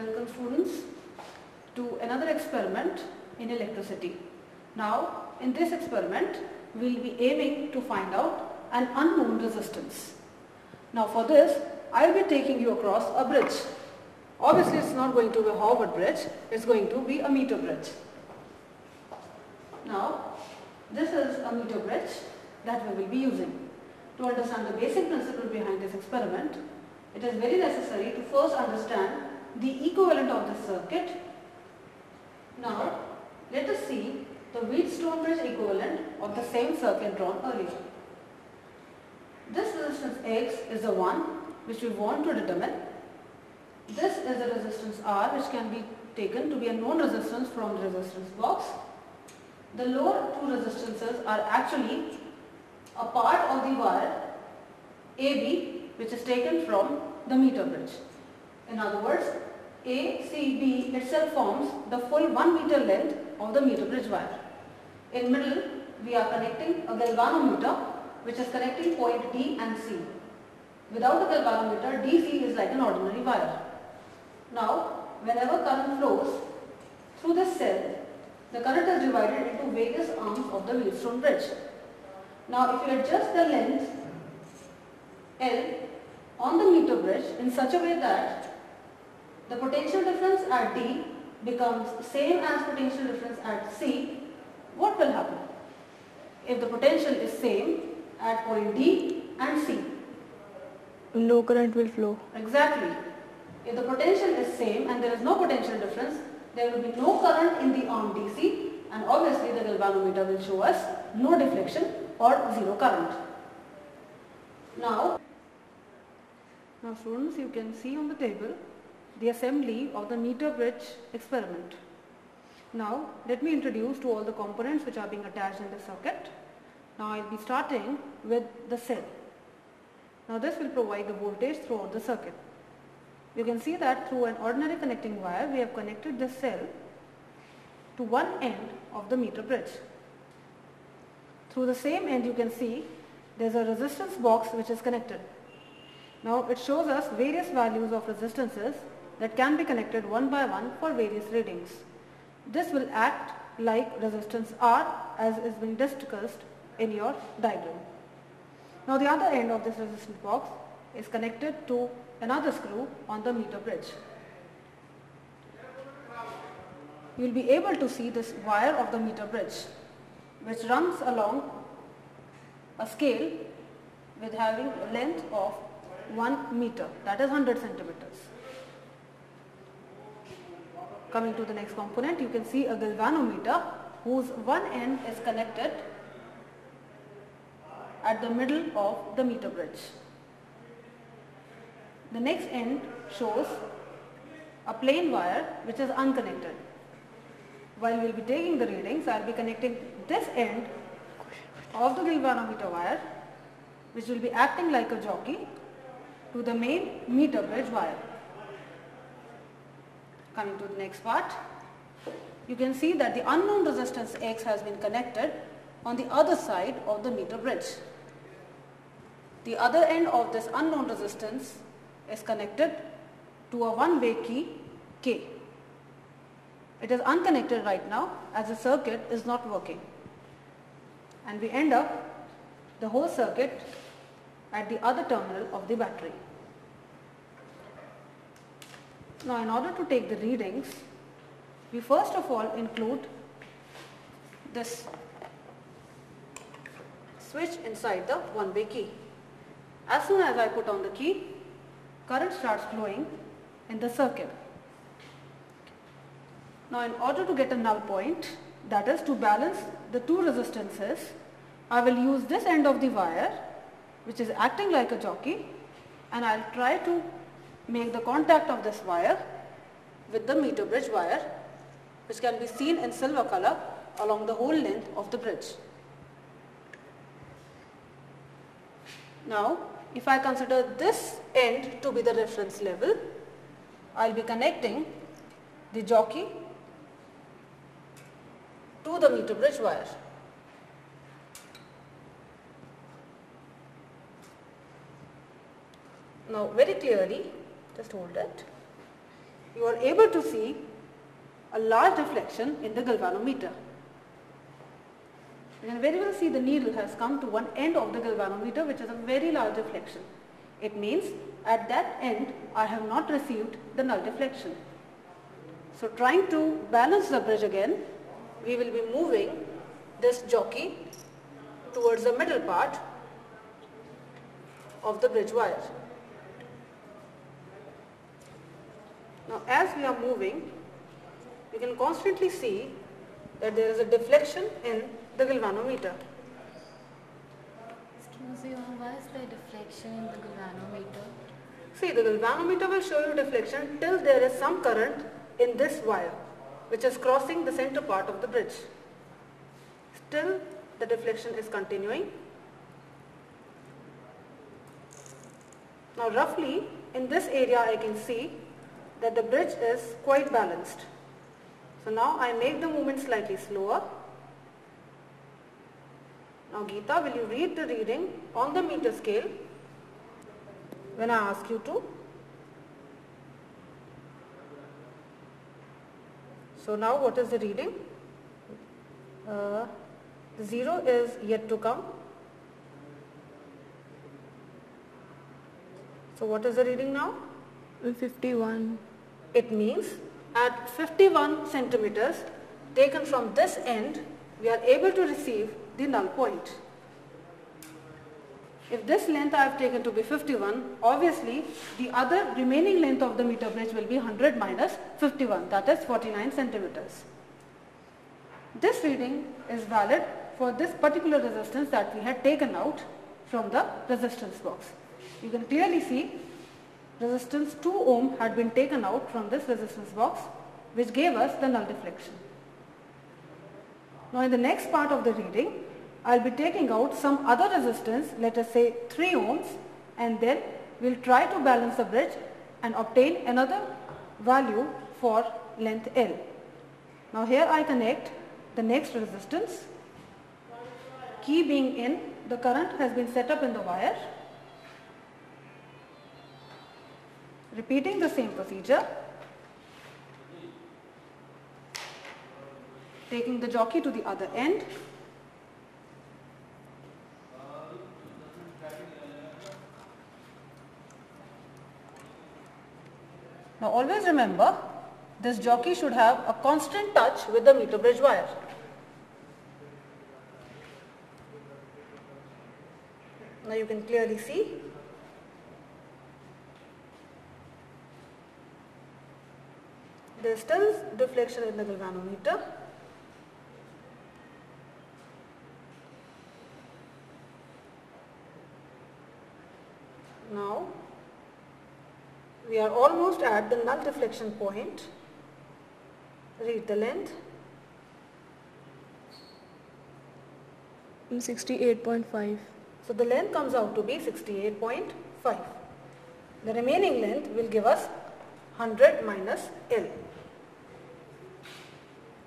Welcome students to another experiment in electricity. Now in this experiment we will be aiming to find out an unknown resistance. Now for this I will be taking you across a bridge. Obviously it's not going to be a Howrah bridge, it's going to be a meter bridge. Now this is a meter bridge that we will be using. To understand the basic principle behind this experiment, it is very necessary to first understand the equivalent of the circuit. Now, let us see the Wheatstone bridge equivalent of the same circuit drawn earlier. This resistance X is the one which we want to determine. This is the resistance R which can be taken to be a known resistance from the resistance box. The lower two resistances are actually a part of the wire AB which is taken from the meter bridge. In other words, ACB itself forms the full 1 meter length of the meter bridge wire. In middle, we are connecting a galvanometer which is connecting point D and C. Without the galvanometer, DC is like an ordinary wire. Now, whenever current flows through this cell, the current is divided into various arms of the Wheatstone bridge. Now, if you adjust the length L on the meter bridge in such a way that the potential difference at D becomes same as potential difference at C, what will happen? If the potential is same at point D and C. No current will flow. Exactly. If the potential is same and there is no potential difference, there will be no current in the arm DC and obviously the galvanometer will show us no deflection or zero current. Now, now students you can see on the table the assembly of the meter bridge experiment. Now let me introduce to all the components which are being attached in the circuit. Now I will be starting with the cell. Now this will provide the voltage throughout the circuit. You can see that through an ordinary connecting wire we have connected this cell to one end of the meter bridge. Through the same end you can see there is a resistance box which is connected. Now it shows us various values of resistances that can be connected one by one for various readings. This will act like resistance R as is being discussed in your diagram. Now the other end of this resistance box is connected to another screw on the meter bridge. You will be able to see this wire of the meter bridge which runs along a scale with having a length of 1 meter that is 100 centimeters. Coming to the next component, you can see a galvanometer whose one end is connected at the middle of the meter bridge. The next end shows a plain wire which is unconnected. While we will be taking the readings, I will be connecting this end of the galvanometer wire which will be acting like a jockey to the main meter bridge wire. Coming to the next part, you can see that the unknown resistance X has been connected on the other side of the meter bridge. The other end of this unknown resistance is connected to a one-way key K. It is unconnected right now as the circuit is not working. And we end up the whole circuit at the other terminal of the battery. Now in order to take the readings, we first of all include this switch inside the one-way key. As soon as I put on the key, current starts flowing in the circuit. Now in order to get a null point, that is to balance the two resistances, I will use this end of the wire which is acting like a jockey and I will try to make the contact of this wire with the meter bridge wire which can be seen in silver color along the whole length of the bridge. Now if I consider this end to be the reference level, I will be connecting the jockey to the meter bridge wire. Now very clearly, just hold it. you are able to see a large deflection in the galvanometer. You can very well see the needle has come to one end of the galvanometer which is a very large deflection. It means at that end I have not received the null deflection. So trying to balance the bridge again, we will be moving this jockey towards the middle part of the bridge wire. Now as we are moving, you can constantly see that there is a deflection in the galvanometer. Excuse me, why is there deflection in the galvanometer? See, the galvanometer will show you deflection till there is some current in this wire which is crossing the center part of the bridge. Still the deflection is continuing. Now roughly in this area I can see that the bridge is quite balanced. So now I make the movement slightly slower. Now Geeta, will you read the reading on the meter scale when I ask you to? So now what is the reading? Uh, 0 is yet to come. So what is the reading now? 51. It means at 51 centimeters taken from this end, we are able to receive the null point. If this length I have taken to be 51, obviously the other remaining length of the meter bridge will be 100 minus 51, that is 49 centimeters. This reading is valid for this particular resistance that we had taken out from the resistance box. You can clearly see resistance 2 ohm had been taken out from this resistance box which gave us the null deflection. Now in the next part of the reading, I'll be taking out some other resistance, let us say 3 ohms and then we'll try to balance the bridge and obtain another value for length L. Now here I connect the next resistance, key being in, the current has been set up in the wire. Repeating the same procedure, taking the jockey to the other end, Now always remember this jockey should have a constant touch with the meter bridge wire. Now you can clearly see still deflection in the galvanometer. Now we are almost at the null deflection point. Read the length. 68.5. So the length comes out to be 68.5. The remaining length will give us 100 minus L.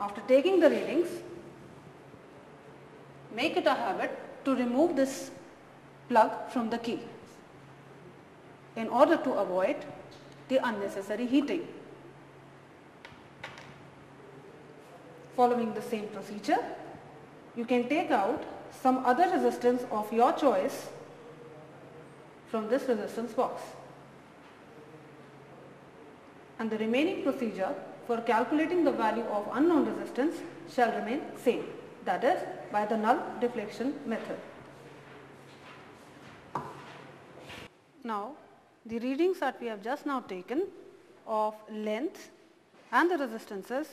After taking the readings, make it a habit to remove this plug from the key in order to avoid the unnecessary heating. Following the same procedure, you can take out some other resistance of your choice from this resistance box. And the remaining procedure for calculating the value of unknown resistance shall remain same, that is by the null deflection method. Now, the readings that we have just now taken of length and the resistances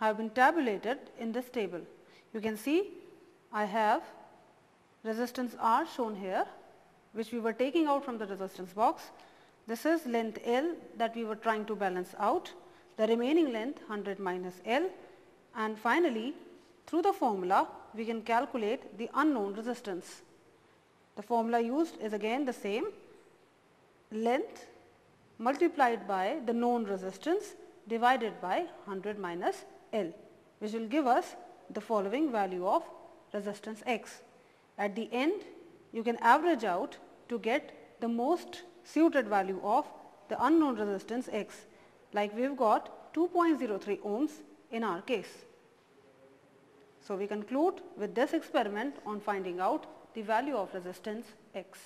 have been tabulated in this table. You can see I have resistance R shown here which we were taking out from the resistance box. This is length L that we were trying to balance out, the remaining length 100 minus L and finally through the formula we can calculate the unknown resistance. The formula used is again the same length multiplied by the known resistance divided by 100 minus L which will give us the following value of resistance X. At the end you can average out to get the most suited value of the unknown resistance X like we've got 2.03 ohms in our case. So, we conclude with this experiment on finding out the value of resistance X.